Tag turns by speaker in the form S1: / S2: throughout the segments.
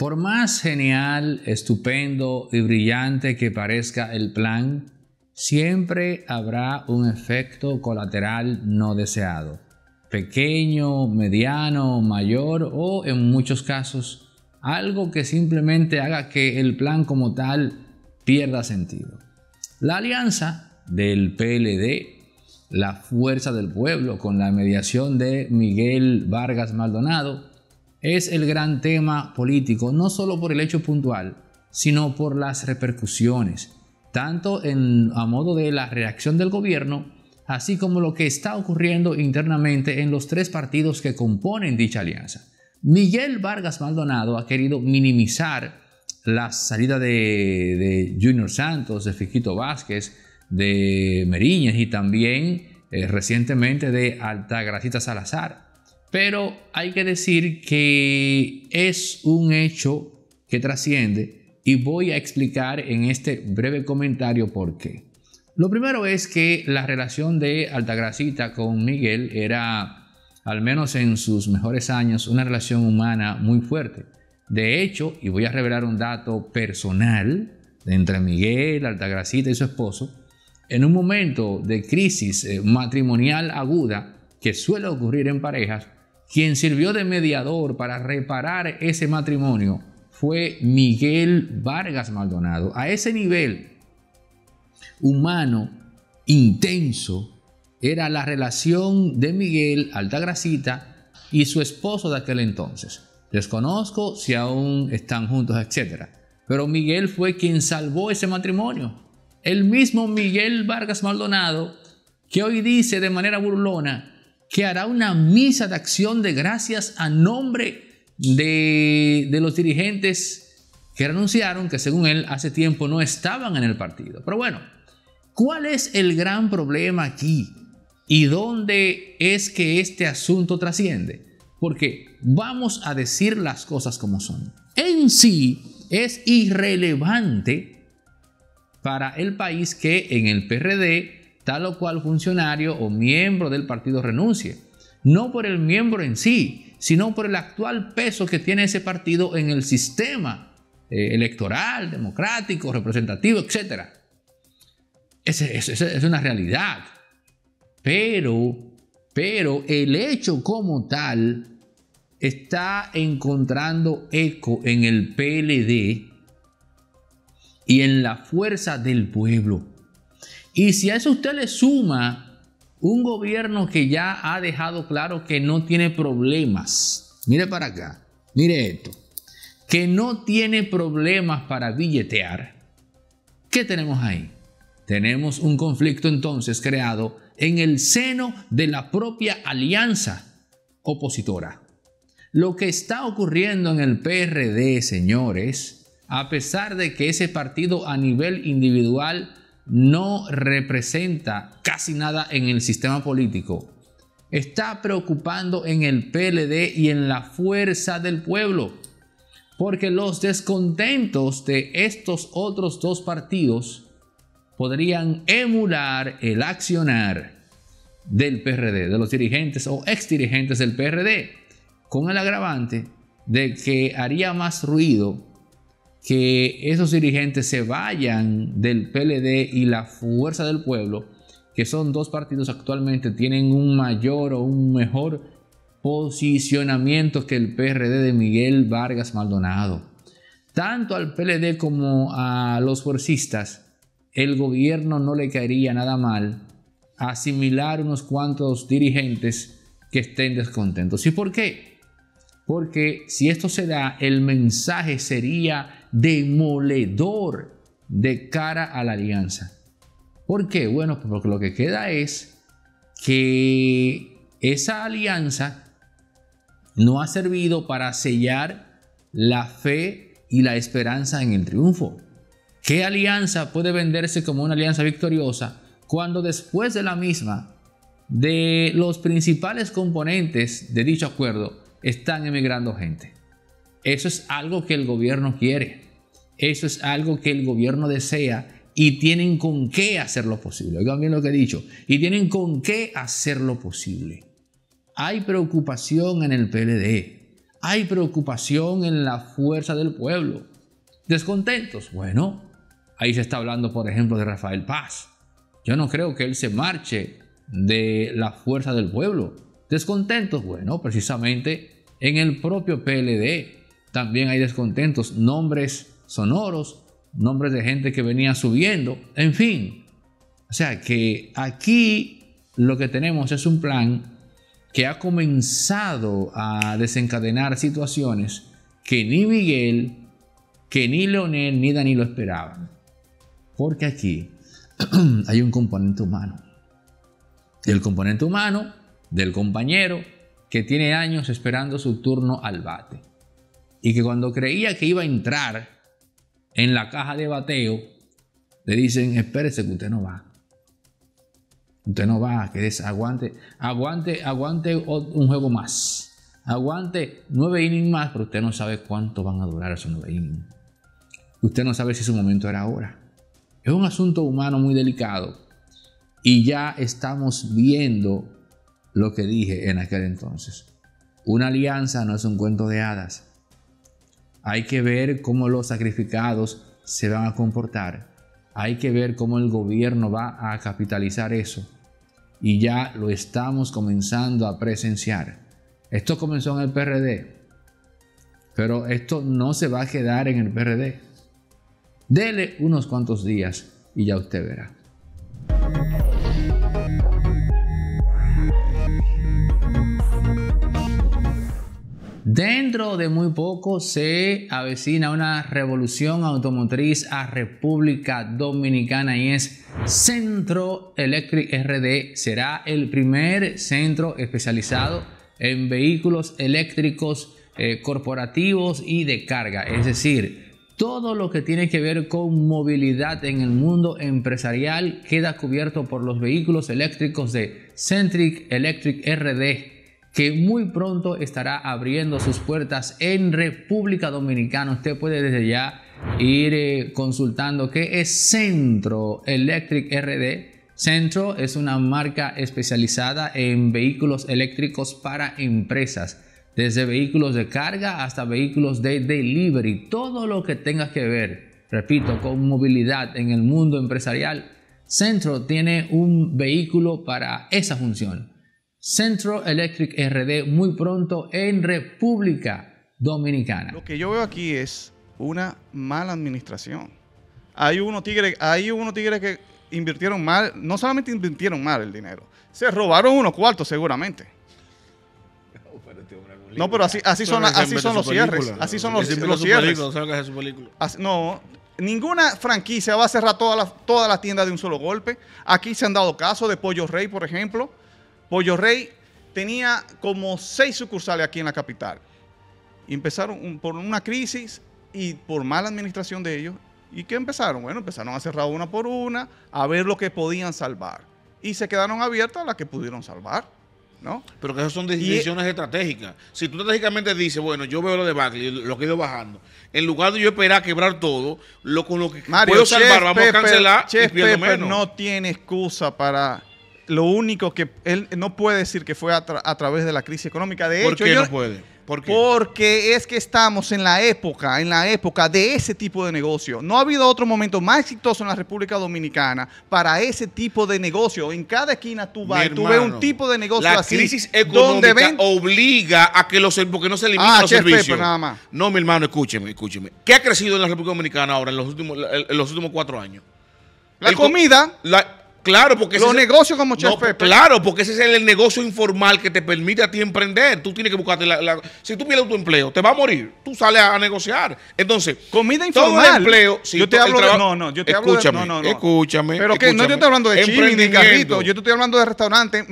S1: Por más genial, estupendo y brillante que parezca el plan, siempre habrá un efecto colateral no deseado, pequeño, mediano, mayor o en muchos casos algo que simplemente haga que el plan como tal pierda sentido. La alianza del PLD, la fuerza del pueblo con la mediación de Miguel Vargas Maldonado, es el gran tema político, no solo por el hecho puntual, sino por las repercusiones, tanto a modo de la reacción del gobierno, así como lo que está ocurriendo internamente en los tres partidos que componen dicha alianza. Miguel Vargas Maldonado ha querido minimizar la salida de, de Junior Santos, de Fiquito Vázquez, de Meriñez y también eh, recientemente de Altagracita Salazar pero hay que decir que es un hecho que trasciende y voy a explicar en este breve comentario por qué. Lo primero es que la relación de Altagracita con Miguel era, al menos en sus mejores años, una relación humana muy fuerte. De hecho, y voy a revelar un dato personal entre Miguel, Altagracita y su esposo, en un momento de crisis eh, matrimonial aguda que suele ocurrir en parejas, quien sirvió de mediador para reparar ese matrimonio fue Miguel Vargas Maldonado. A ese nivel humano, intenso, era la relación de Miguel Altagracita y su esposo de aquel entonces. Desconozco si aún están juntos, etc. Pero Miguel fue quien salvó ese matrimonio. El mismo Miguel Vargas Maldonado, que hoy dice de manera burlona que hará una misa de acción de gracias a nombre de, los dirigentes que renunciaron, que según él hace tiempo no estaban en el partido. Pero bueno, ¿cuál es el gran problema aquí? ¿Y dónde es que este asunto trasciende? Porque vamos a decir las cosas como son. En sí es irrelevante para el país que en el PRD tal o cual funcionario o miembro del partido renuncie. No por el miembro en sí, sino por el actual peso que tiene ese partido en el sistema eh, electoral, democrático, representativo, etc. Esa es una realidad. Pero, pero el hecho como tal está encontrando eco en el PLD y en la fuerza del pueblo. Y si a eso usted le suma un gobierno que ya ha dejado claro que no tiene problemas, mire para acá, mire esto, que no tiene problemas para billetear, ¿qué tenemos ahí? Tenemos un conflicto entonces creado en el seno de la propia alianza opositora. Lo que está ocurriendo en el PRD, señores, a pesar de que ese partido a nivel individual no representa casi nada en el sistema político, está preocupando en el PLD y en la fuerza del pueblo, porque los descontentos de estos otros dos partidos podrían emular el accionar del PRD, de los dirigentes o ex dirigentes del PRD, con el agravante de que haría más ruido que esos dirigentes se vayan del PLD y la Fuerza del Pueblo, que son dos partidos actualmente, tienen un mayor o un mejor posicionamiento que el PRD de Miguel Vargas Maldonado. Tanto al PLD como a los fuercistas, el gobierno no le caería nada mal asimilar unos cuantos dirigentes que estén descontentos. ¿Y por qué? Porque si esto se da, el mensaje sería demoledor de cara a la alianza. ¿Por qué? Bueno, porque lo que queda es que esa alianza no ha servido para sellar la fe y la esperanza en el triunfo. ¿Qué alianza puede venderse como una alianza victoriosa cuando después de la misma de los principales componentes de dicho acuerdo están emigrando gente? Eso es algo que el gobierno quiere. Eso es algo que el gobierno desea y tienen con qué hacerlo posible. Oigan bien lo que he dicho. Y tienen con qué hacerlo posible. Hay preocupación en el PLD. Hay preocupación en la fuerza del pueblo. Descontentos. Bueno, ahí se está hablando, por ejemplo, de Rafael Paz. Yo no creo que él se marche de la fuerza del pueblo. Descontentos. Bueno, precisamente en el propio PLD también hay descontentos. Nombres sonoros, nombres de gente que venía subiendo. En fin. O sea que aquí lo que tenemos es un plan que ha comenzado a desencadenar situaciones que ni Miguel, que ni Leonel, ni Danilo esperaban. Porque aquí hay un componente humano. El componente humano del compañero que tiene años esperando su turno al bate. Y que cuando creía que iba a entrar en la caja de bateo, le dicen, espérese que usted no va. Usted no va, que aguante, aguante, aguante un juego más. Aguante nueve innings más, pero usted no sabe cuánto van a durar esos nueve innings. Usted no sabe si su momento era ahora. Es un asunto humano muy delicado. Y ya estamos viendo lo que dije en aquel entonces. Una alianza no es un cuento de hadas. Hay que ver cómo los sacrificados se van a comportar hay que ver cómo el gobierno va a capitalizar eso. Y ya lo estamos comenzando a presenciar. Esto comenzó en el PRD, pero esto no se va a quedar en el PRD. Dele unos cuantos días y ya usted verá. Dentro de muy poco se avecina una revolución automotriz a República Dominicana y es Centro Electric RD. Será el primer centro especializado en vehículos eléctricos eh, corporativos y de carga. Es decir, todo lo que tiene que ver con movilidad en el mundo empresarial queda cubierto por los vehículos eléctricos de Centric Electric RD que muy pronto estará abriendo sus puertas en República Dominicana. Usted puede desde ya ir eh, consultando qué es Centro Electric RD. Centro es una marca especializada en vehículos eléctricos para empresas, desde vehículos de carga hasta vehículos de delivery, todo lo que tenga que ver, repito, con movilidad en el mundo empresarial. Centro tiene un vehículo para esa función. Centro Electric RD muy pronto en República Dominicana.
S2: Lo que yo veo aquí es una mala administración. Hay unos tigres, hay unos que invirtieron mal, no solamente invirtieron mal el dinero, se robaron unos cuartos seguramente. No, pero así, así son, así son los cierres. Así son los, cierres. no, ninguna franquicia va a cerrar todas las, todas las tiendas de un solo golpe. Aquí se han dado casos de Pollo Rey, por ejemplo, Pollo Rey tenía como seis sucursales aquí en la capital. Y empezaron por una crisis y por mala administración de ellos. ¿Y qué empezaron? Bueno, empezaron a cerrar una por una, a ver lo que podían salvar. Y se quedaron abiertas las que pudieron salvar. ¿no?
S3: Pero que esas son decisiones estratégicas. Si tú estratégicamente dices, bueno, yo veo lo de Bagley, lo que he ido bajando, en lugar de yo esperar a quebrar todo, lo con lo que puedo salvar, vamos a cancelar
S2: y no tiene excusa para lo único que él no puede decir que fue a, través de la crisis económica. De
S3: ¿Por qué no puede?
S2: Porque es que estamos en la época, en la época de ese tipo de negocio. No ha habido otro momento más exitoso en la República Dominicana para ese tipo de negocio. En cada esquina tú vas, tú ves un tipo de negocio
S3: la crisis económica obliga a que los porque no se eliminan ah, los servicios. nada más. No, mi hermano, escúcheme, escúcheme. ¿Qué ha crecido en la República Dominicana ahora en los últimos, en los últimos cuatro años?
S2: La comida.
S3: La, Claro, porque
S2: los negocios como Chef
S3: Claro, porque ese es el, negocio informal que te permite a ti emprender. Tú tienes que buscarte la, si tú pierdes tu empleo, te va a morir. Tú sales a, negociar. Entonces,
S2: comida informal.
S3: Todo el empleo,
S2: yo te hablo de, no, no, yo te
S3: hablo
S2: de,
S3: no, no, no. Escúchame.
S2: Pero que no te estoy hablando de chimi ni carrito, yo te estoy hablando de restaurantes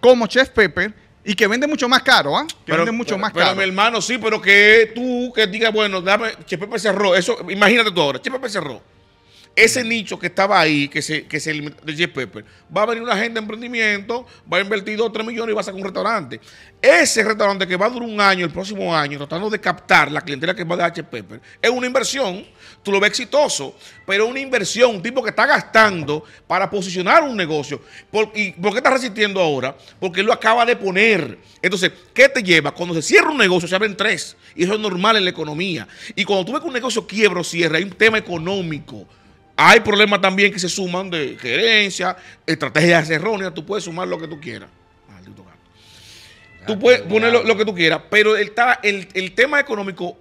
S2: como Chef Pepper y que vende mucho más caro, ¿ah? Que vende mucho más caro.
S3: Pero mi hermano, sí, pero que tú que digas, bueno, dame, Chef Pepper cerró. Eso, imagínate tú ahora, Chef Pepper cerró ese nicho que estaba ahí, que se, que se de Jeff Pepper, va a venir una gente de emprendimiento, va a invertir 2 o 3 millones y va a sacar un restaurante. Ese restaurante que va a durar un año, el próximo año, tratando de captar la clientela que va dar Jeff Pepper, es una inversión, tú lo ves exitoso, pero una inversión, un tipo que está gastando para posicionar un negocio. ¿Por, ¿Y por qué está resistiendo ahora? Porque él lo acaba de poner. Entonces, ¿qué te lleva? Cuando se cierra un negocio, se abren tres. Y eso es normal en la economía. Y cuando tú ves que un negocio quiebra o cierra, hay un tema económico. Hay problemas también que se suman de gerencia, estrategias erróneas. Tú puedes sumar lo que tú quieras. Maldito gato. Tú puedes poner lo, que tú quieras, pero el, el, tema económico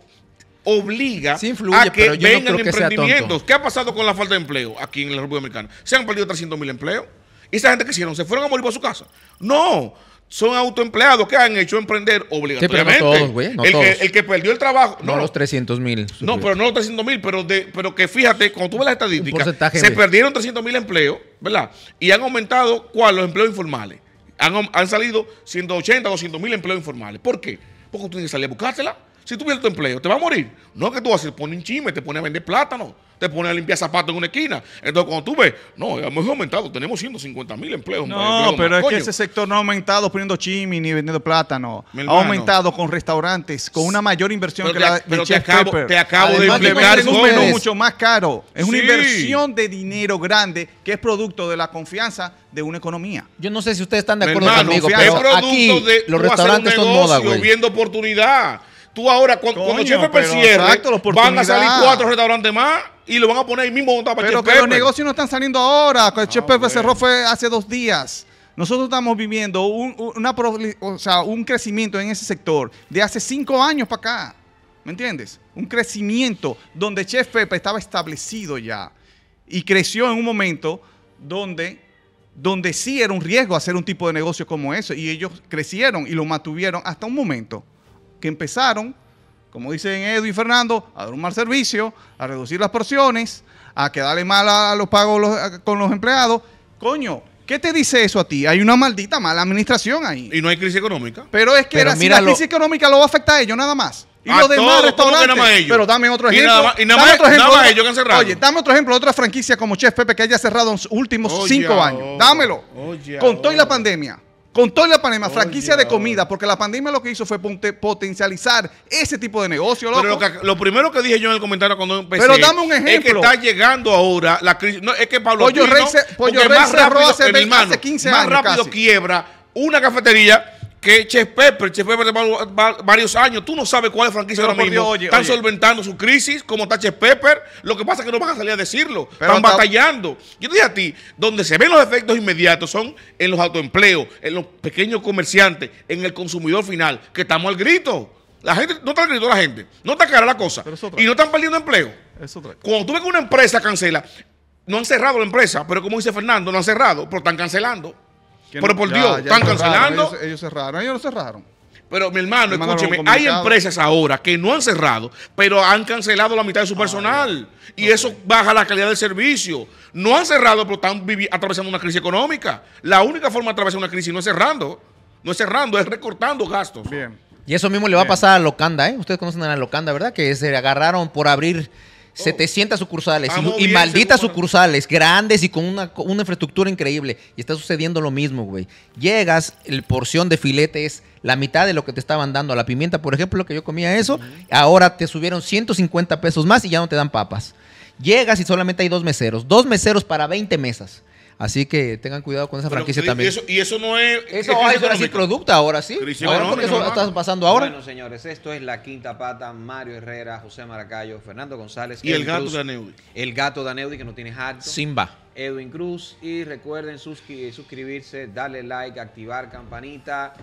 S3: obliga a que vengan emprendimientos. ¿Qué ha pasado con la falta de empleo aquí en la República Dominicana? Se han perdido 300 mil empleos. ¿Y esa gente que hicieron? ¿Se fueron a morir por su casa? No son autoempleados que han hecho emprender obligatoriamente.
S4: no todos, güey.
S3: el, que, perdió el trabajo.
S4: No, los 300 mil.
S3: No, pero no los 300 mil, pero, pero que fíjate, cuando tú ves las estadísticas, se perdieron 300 mil empleos, ¿verdad? Y han aumentado, ¿cuál? Los empleos informales. Han, han salido 180, 200 mil empleos informales. ¿Por qué? Porque tú tienes que salir a buscársela. Si tú pierdes tu empleo, ¿te va a morir? No que tú vas a poner un chisme, te pones a vender plátano te pones a limpiar zapatos en una esquina. Entonces, cuando tú ves, no, hemos aumentado, tenemos 150 mil empleos.
S2: No, pero es que ese sector no ha aumentado poniendo chimi ni vendiendo plátano. Ha aumentado con restaurantes, con una mayor inversión que la
S3: de Chef te acabo, Te acabo de
S2: implementar. Es un menú mucho más caro. Es una inversión de dinero grande que es producto de la confianza de una economía.
S4: Yo no sé si ustedes están de acuerdo conmigo, pero aquí los restaurantes son moda, güey.
S3: viendo oportunidad. Tú ahora, cuando, Coño, Chef Pepper cierre, van a salir cuatro restaurantes más y lo van a poner ahí mismo
S2: para Pero que los negocios no están saliendo ahora. El Chef Pepper cerró fue hace dos días. Nosotros estamos viviendo un, una, o sea, un crecimiento en ese sector de hace cinco años para acá. ¿Me entiendes? Un crecimiento donde Chef Pepe estaba establecido ya y creció en un momento donde, donde sí era un riesgo hacer un tipo de negocio como eso y ellos crecieron y lo mantuvieron hasta un momento que empezaron como dicen Edu y Fernando, a dar un mal servicio, a reducir las porciones, a quedarle mal a los pagos con los empleados. Coño, ¿Qué te dice eso a ti? Hay una maldita mala administración ahí.
S3: Y no hay crisis económica.
S2: Pero es que la crisis económica lo va a afectar a ellos nada más. Y los demás restaurantes. Pero dame otro ejemplo. Y nada, más, otro ejemplo, nada más ellos que han cerrado. Oye, dame otro ejemplo de otra franquicia como Chef Pepe que haya cerrado en los últimos cinco años. Dámelo. Con toda la pandemia. Con toda la pandemia, franquicia de comida, porque la pandemia lo que hizo fue potencializar ese tipo de negocio.
S3: Pero lo, primero que dije yo en el comentario cuando empecé.
S2: Pero dame un ejemplo. Es
S3: que está llegando ahora la crisis. No, es que Pablo
S2: Pollo Rey, Pollo Rey más rápido, hace, hace 15
S3: años. Más rápido quiebra una cafetería que Chef Pepper, Chef Pepper varios años, tú no sabes cuál es franquicia ahora mismo. Están solventando su crisis, como está Chef Pepper. Lo que pasa es que no van a salir a decirlo. Están batallando. Yo te dije a ti, donde se ven los efectos inmediatos son en los autoempleos, en los pequeños comerciantes, en el consumidor final, que estamos al grito. La gente, no está al grito la gente, no está cara la cosa. Y no están perdiendo empleo. Cuando tú ves que una empresa cancela, no han cerrado la empresa, pero como dice Fernando, no han cerrado, pero están cancelando. Pero por Dios, están cancelando.
S2: Ellos, cerraron, ellos no cerraron.
S3: Pero mi hermano, escúcheme, hay empresas ahora que no han cerrado, pero han cancelado la mitad de su ah, personal. y eso baja la calidad del servicio. No han cerrado, pero están atravesando una crisis económica. La única forma de atravesar una crisis no es cerrando. No es cerrando, es recortando gastos.
S4: Bien. Y eso mismo le va a pasar a Locanda, ¿eh? Ustedes conocen a la Locanda, ¿verdad? Que se agarraron por abrir 700 sucursales y, malditas sucursales grandes y con una, infraestructura increíble. Y está sucediendo lo mismo, güey. Llegas, el porción de filete es la mitad de lo que te estaban dando. La pimienta, por ejemplo, lo que yo comía eso, ahora te subieron 150 pesos más y ya no te dan papas. Llegas y solamente hay dos meseros. Dos meseros para 20 mesas. Así que tengan cuidado con esa franquicia también.
S3: Y eso, no es.
S4: Eso es producto ahora, sí. Ahora porque eso está pasando ahora.
S5: Bueno, señores, esto es la quinta pata. Mario Herrera, José Maracayo, Fernando González.
S3: Y el gato de Aneudi.
S5: El gato de Aneudi que no tiene harto.
S4: Simba.
S5: Edwin Cruz. Y recuerden suscribirse, darle like, activar campanita,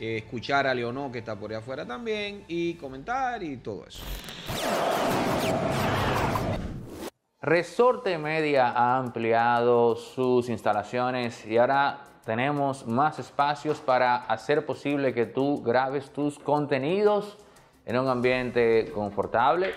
S5: eh, escuchar a Leonor que está por ahí afuera también. Y comentar y todo eso.
S1: Resorte Media ha ampliado sus instalaciones y ahora tenemos más espacios para hacer posible que tú grabes tus contenidos en un ambiente confortable,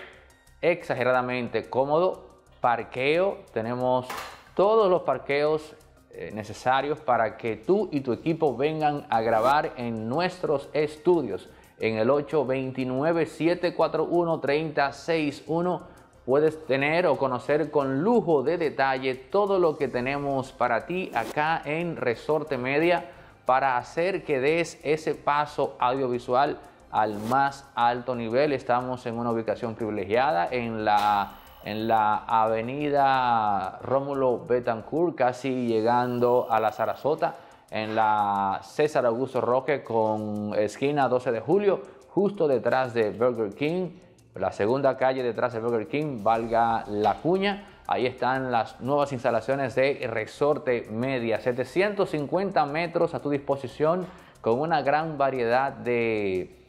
S1: exageradamente cómodo, parqueo, tenemos todos los parqueos eh, necesarios para que tú y tu equipo vengan a grabar en nuestros estudios en el 829-741-3061 puedes tener o conocer con lujo de detalle todo lo que tenemos para ti acá en Resorte Media para hacer que des ese paso audiovisual al más alto nivel. Estamos en una ubicación privilegiada en la, en la avenida Rómulo Betancourt, casi llegando a la Sarasota, en la César Augusto Roque con esquina 12 de julio, justo detrás de Burger King la segunda calle detrás de Burger King, valga la cuña. Ahí están las nuevas instalaciones de Resorte Media, 750 metros a tu disposición con una gran variedad de,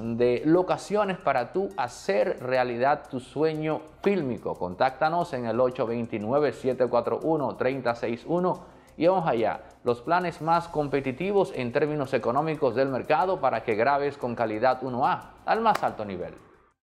S1: de locaciones para tú hacer realidad tu sueño fílmico. Contáctanos en el 829-741-3061 y vamos allá. Los planes más competitivos en términos económicos del mercado para que grabes con calidad 1A al más alto nivel.